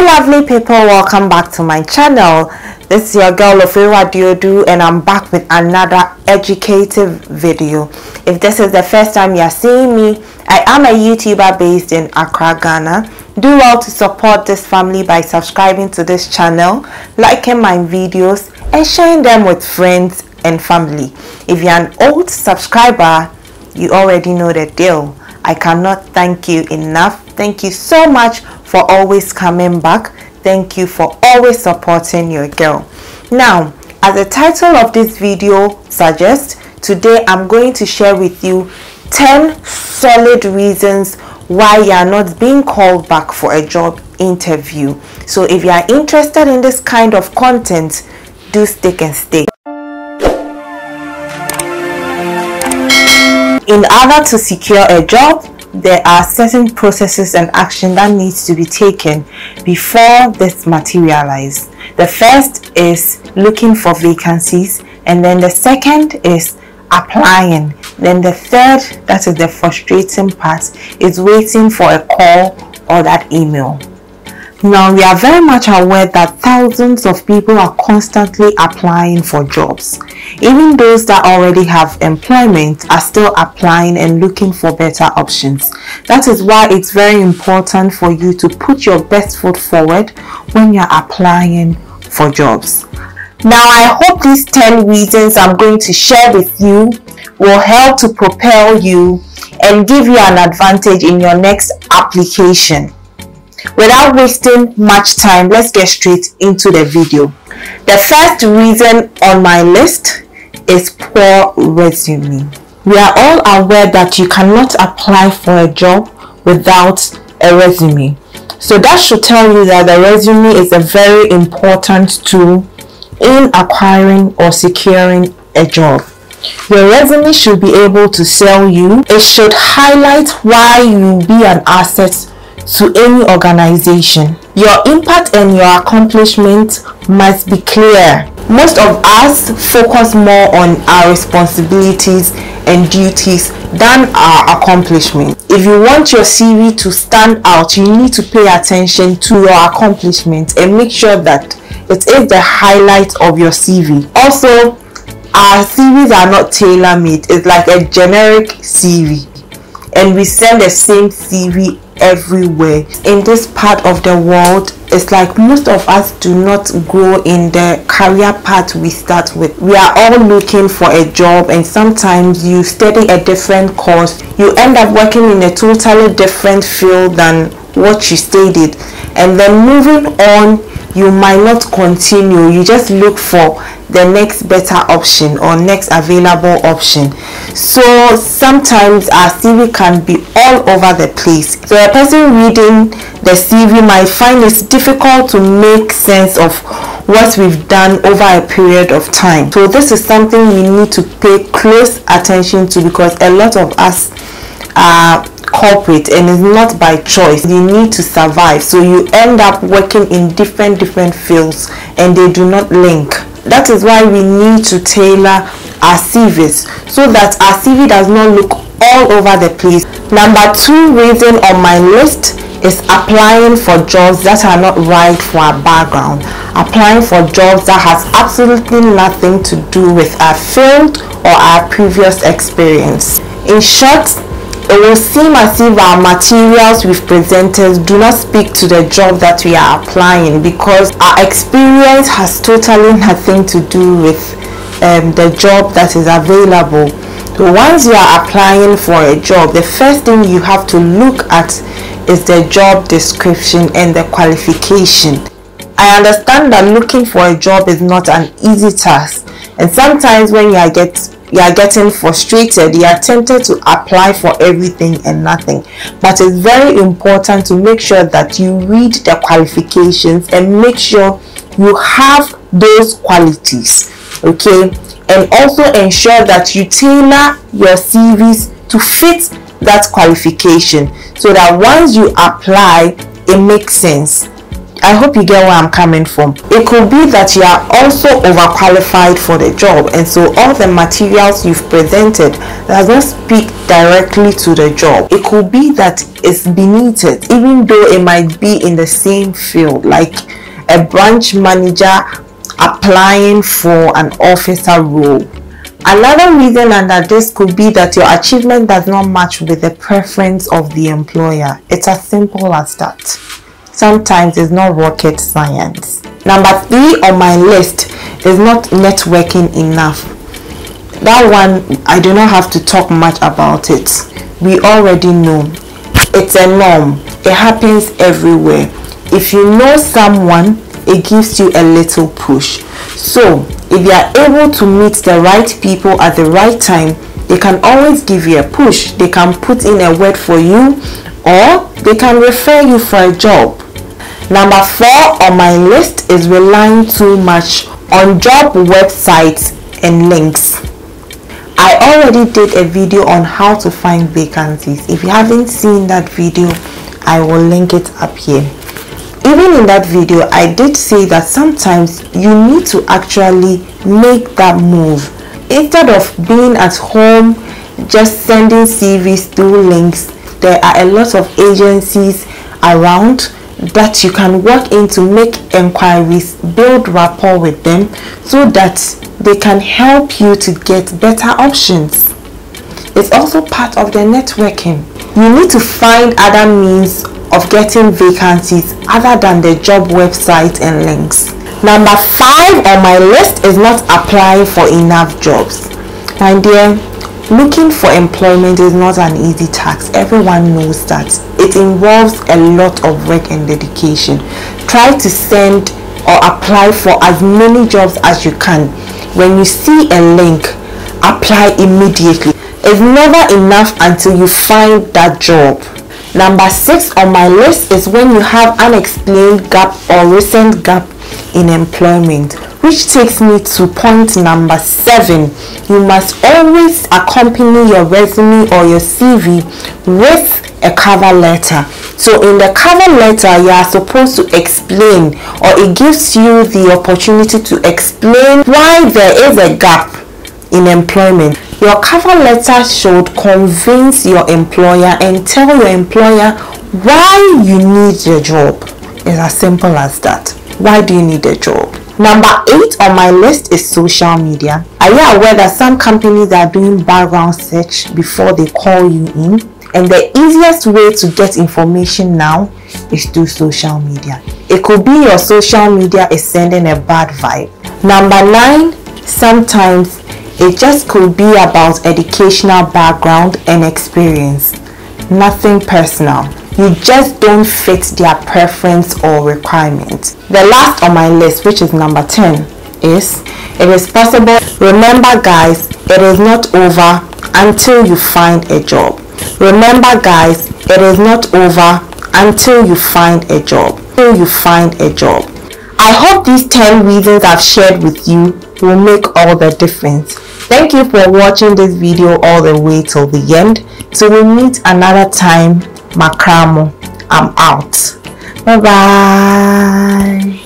Lovely people, welcome back to my channel. This is your girl Oforiwaa Duodu and I'm back with another educative video. If this is the first time you're seeing me, I am a YouTuber based in Accra, Ghana. Do well to support this family by subscribing to this channel, liking my videos and sharing them with friends and family. If you're an old subscriber, you already know the deal. I cannot thank you enough. Thank you so much for always coming back. Thank you for always supporting your girl. Now, as the title of this video suggests, today I'm going to share with you 10 solid reasons why you are not being called back for a job interview. So if you are interested in this kind of content, do stick and stay. In order to secure a job, there are certain processes and action that needs to be taken before this materialize. The first is looking for vacancies and then the second is applying. Then the third, that is the frustrating part, is waiting for a call or that email. Now, we are very much aware that thousands of people are constantly applying for jobs. Even those that already have employment are still applying and looking for better options. That is why it's very important for you to put your best foot forward when you're applying for jobs. Now, I hope these 10 reasons I'm going to share with you will help to propel you and give you an advantage in your next application. Without wasting much time, let's get straight into the video. The first reason on my list is poor resume. We are all aware that you cannot apply for a job without a resume. So that should tell you that the resume is a very important tool in acquiring or securing a job. Your resume should be able to sell you. It should highlight why you be an asset to any organization. Your impact and your accomplishment must be clear. Most of us focus more on our responsibilities and duties than our accomplishments. If you want your CV to stand out, you need to pay attention to your accomplishments and make sure that it is the highlight of your CV. Also, our CVs are not tailor-made. It's like a generic CV and we send the same CV everywhere. In this part of the world it's like most of us do not grow in the career path we start with. We are all looking for a job and sometimes you study a different course. You end up working in a totally different field than what you studied. And then moving on you might not continue. You just look for the next better option or next available option. So sometimes our cv can be all over the place. So a person reading the cv might find it difficult to make sense of what we've done over a period of time. So this is something we need to pay close attention to because a lot of us are corporate and it's not by choice. You need to survive. So you end up working in different different fields and they do not link. That is why we need to tailor our CVs so that our CV does not look all over the place. Number two reason on my list is applying for jobs that are not right for our background. Applying for jobs that has absolutely nothing to do with our field or our previous experience. In short it will seem as if our materials we've presented do not speak to the job that we are applying because our experience has totally nothing to do with um, the job that is available. So once you are applying for a job, the first thing you have to look at is the job description and the qualification. I understand that looking for a job is not an easy task and sometimes when you are get you are getting frustrated you are tempted to apply for everything and nothing. But it's very important to make sure that you read the qualifications and make sure you have those qualities okay? And also ensure that you tailor your CVs to fit that qualification so that once you apply it makes sense I hope you get where I'm coming from. It could be that you are also overqualified for the job and so all the materials you've presented does not speak directly to the job. It could be that it's beneath it, even though it might be in the same field, like a branch manager applying for an officer role. Another reason under this could be that your achievement does not match with the preference of the employer. It's as simple as that. Sometimes it's not rocket science. Number three on my list is not networking enough. That one, I do not have to talk much about it. We already know. It's a norm. It happens everywhere. If you know someone, it gives you a little push. So, if you are able to meet the right people at the right time, they can always give you a push. They can put in a word for you or they can refer you for a job. Number four on my list is relying too much on job websites and links. I already did a video on how to find vacancies. If you haven't seen that video, I will link it up here even in that video i did say that sometimes you need to actually make that move instead of being at home just sending cvs through links there are a lot of agencies around that you can walk in to make inquiries build rapport with them so that they can help you to get better options it's also part of the networking you need to find other means of getting vacancies other than the job website and links. Number five on my list is not applying for enough jobs. My dear, looking for employment is not an easy task. Everyone knows that. It involves a lot of work and dedication. Try to send or apply for as many jobs as you can. When you see a link, apply immediately. It's never enough until you find that job. Number six on my list is when you have an unexplained gap or recent gap in employment, which takes me to point number seven. You must always accompany your resume or your CV with a cover letter. So in the cover letter, you are supposed to explain or it gives you the opportunity to explain why there is a gap in employment. Your cover letter should convince your employer and tell your employer why you need the job. It's as simple as that. Why do you need a job? Number eight on my list is social media. Are you aware that some companies are doing background search before they call you in? And the easiest way to get information now is through social media. It could be your social media is sending a bad vibe. Number nine, sometimes it just could be about educational background and experience. Nothing personal. You just don't fit their preference or requirement. The last on my list, which is number 10, is it is possible. Remember guys, it is not over until you find a job. Remember guys, it is not over until you find a job. Until you find a job. I hope these 10 reasons I've shared with you will make all the difference. Thank you for watching this video all the way till the end. So we meet another time. Makramo. I'm out. Bye bye.